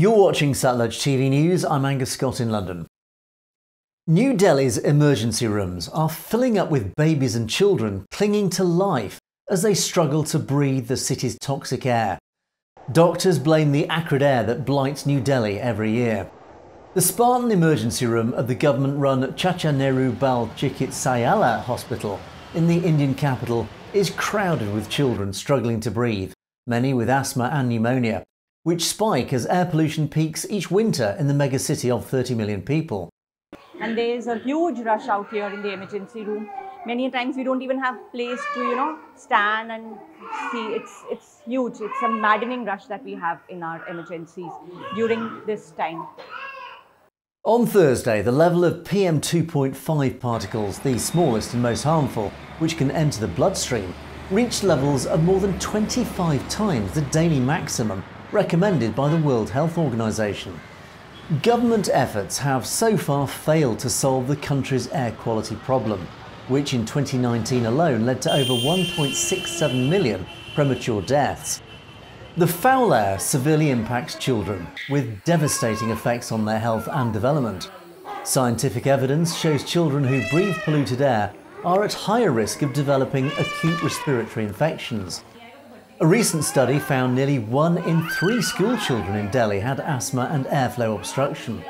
You're watching Satluj TV News. I'm Angus Scott in London. New Delhi's emergency rooms are filling up with babies and children clinging to life as they struggle to breathe the city's toxic air. Doctors blame the acrid air that blights New Delhi every year. The Spartan emergency room of the government run Chacha Nehru Bal Chikitsalaya Hospital in the Indian capital is crowded with children struggling to breathe, many with asthma and pneumonia, which spike as air pollution peaks each winter in the megacity of 30 million people. And there is a huge rush out here in the emergency room. Many times we don't even have place to, you know, stand and see. It's it's huge. It's a maddening rush that we have in our emergencies during this time. On Thursday, the level of PM2.5 particles, the smallest and most harmful, which can enter the bloodstream, reached levels of more than 25 times the daily maximum recommended by the World Health Organization. Government efforts have so far failed to solve the country's air quality problem, which in 2019 alone led to over 1.67 million premature deaths. The foul air severely impacts children, with devastating effects on their health and development. Scientific evidence shows children who breathe polluted air are at higher risk of developing acute respiratory infections. A recent study found nearly one in three school children in Delhi had asthma and airflow obstruction.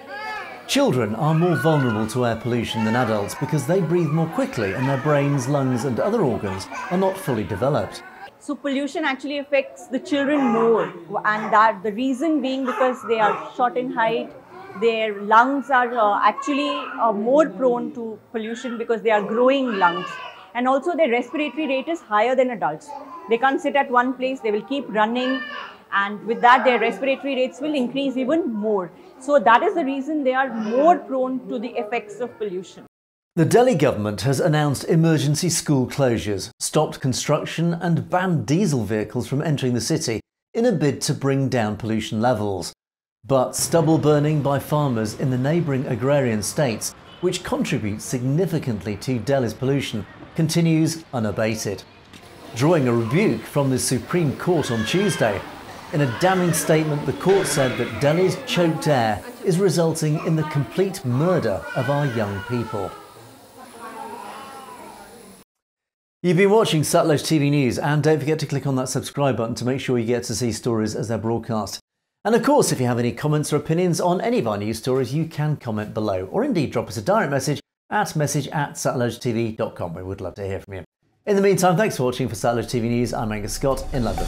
Children are more vulnerable to air pollution than adults because they breathe more quickly and their brains, lungs, and other organs are not fully developed. So pollution actually affects the children more, and that the reason being because they are short in height, their lungs are uh, actually uh, more prone to pollution because they are growing lungs, and also their respiratory rate is higher than adults. They can't sit at one place; they will keep running, and with that, their respiratory rates will increase even more. So that is the reason they are more prone to the effects of pollution. The Delhi government has announced emergency school closures, stopped construction, and banned diesel vehicles from entering the city in a bid to bring down pollution levels. But stubble burning by farmers in the neighbouring agrarian states, which contributes significantly to Delhi's pollution, continues unabated. Drawing a rebuke from the Supreme Court on Tuesday, in a damning statement, the court said that Delhi's choked air is resulting in the complete murder of our young people. You've been watching Satluj TV News and don't forget to click on that subscribe button to make sure you get to see stories as they're broadcast. And of course, if you have any comments or opinions on any of our news stories, you can comment below or indeed drop us a direct message at message at satlujtv.com. We would love to hear from you. In the meantime, thanks for watching for Satluj TV News. I'm Angus Scott in London.